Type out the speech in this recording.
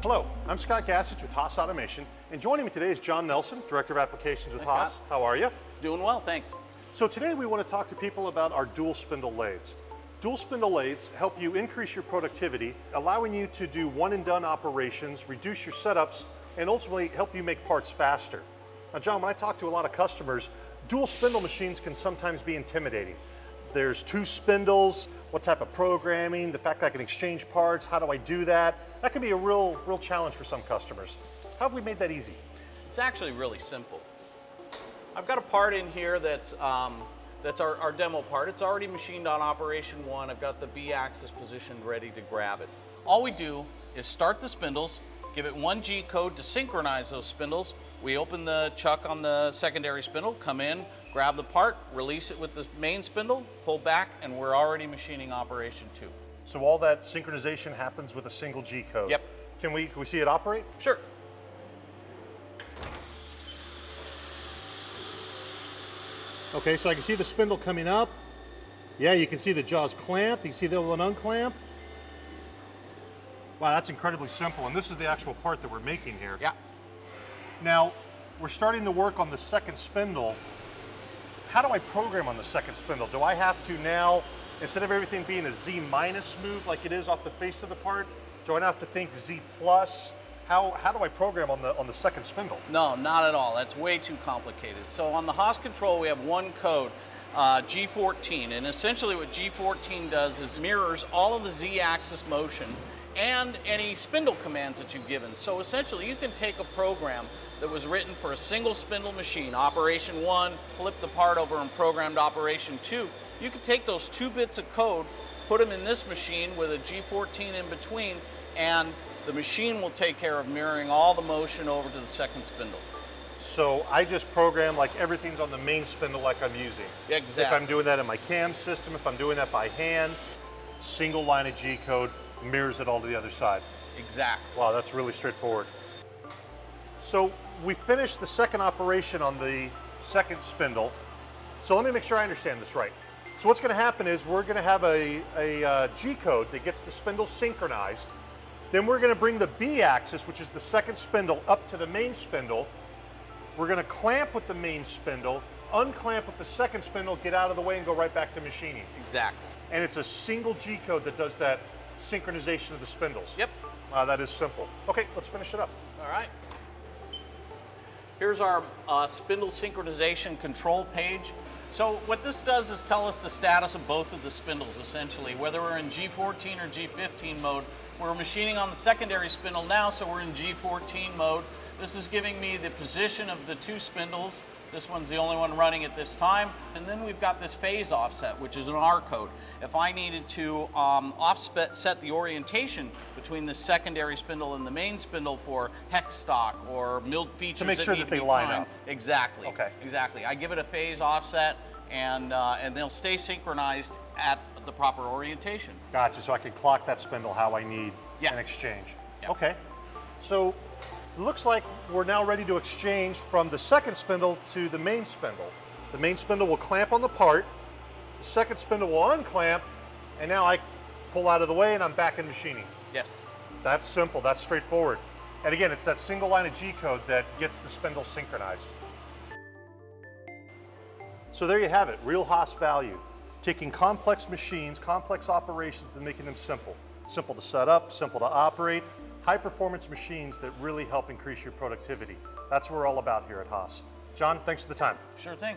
Hello, I'm Scott Gassage with Haas Automation, and joining me today is John Nelson, Director of Applications with Haas. Scott. How are you? Doing well, thanks. So today we want to talk to people about our dual spindle lathes. Dual spindle lathes help you increase your productivity, allowing you to do one and done operations, reduce your setups, and ultimately help you make parts faster. Now John, when I talk to a lot of customers, dual spindle machines can sometimes be intimidating. There's two spindles, what type of programming, the fact that I can exchange parts, how do I do that? That can be a real, real challenge for some customers. How have we made that easy? It's actually really simple. I've got a part in here that's, um, that's our, our demo part. It's already machined on operation one. I've got the B-axis positioned ready to grab it. All we do is start the spindles, give it one G code to synchronize those spindles. We open the chuck on the secondary spindle, come in, grab the part, release it with the main spindle, pull back, and we're already machining operation two. So all that synchronization happens with a single G code. Yep. Can we, can we see it operate? Sure. Okay, so I can see the spindle coming up. Yeah, you can see the jaws clamp. You can see the one unclamp. Wow, that's incredibly simple. And this is the actual part that we're making here. Yeah. Now, we're starting to work on the second spindle. How do I program on the second spindle? Do I have to now, instead of everything being a Z minus move like it is off the face of the part, do I now have to think Z plus? How, how do I program on the, on the second spindle? No, not at all. That's way too complicated. So on the Haas control, we have one code, uh, G14, and essentially what G14 does is mirrors all of the Z-axis motion and any spindle commands that you've given. So essentially, you can take a program that was written for a single spindle machine, operation one, flip the part over and programmed operation two. You can take those two bits of code, put them in this machine with a G14 in between, and the machine will take care of mirroring all the motion over to the second spindle. So I just program like everything's on the main spindle like I'm using. Exactly. If I'm doing that in my CAM system, if I'm doing that by hand, single line of G code mirrors it all to the other side. Exactly. Wow, that's really straightforward. So we finished the second operation on the second spindle. So let me make sure I understand this right. So what's going to happen is we're going to have a, a uh, G code that gets the spindle synchronized. Then we're going to bring the B axis, which is the second spindle, up to the main spindle. We're going to clamp with the main spindle, unclamp with the second spindle, get out of the way and go right back to machining. Exactly. And it's a single G code that does that synchronization of the spindles. Yep. Uh, that is simple. Okay, let's finish it up. All right. Here's our uh, spindle synchronization control page. So what this does is tell us the status of both of the spindles essentially, whether we're in G14 or G15 mode. We're machining on the secondary spindle now, so we're in G14 mode. This is giving me the position of the two spindles. This one's the only one running at this time. And then we've got this phase offset, which is an R code. If I needed to um, offset set the orientation between the secondary spindle and the main spindle for hex stock or milled features To make sure that to they line timed. up. Exactly. Okay. Exactly. I give it a phase offset and, uh, and they'll stay synchronized at the proper orientation. Gotcha, so I can clock that spindle how I need Yeah. an exchange. Yeah. Okay, so it looks like we're now ready to exchange from the second spindle to the main spindle. The main spindle will clamp on the part, the second spindle will unclamp, and now I pull out of the way and I'm back in machining. Yes. That's simple, that's straightforward. And again, it's that single line of G code that gets the spindle synchronized. So there you have it, real Haas value. Taking complex machines, complex operations and making them simple. Simple to set up, simple to operate, high performance machines that really help increase your productivity. That's what we're all about here at Haas. John, thanks for the time. Sure thing.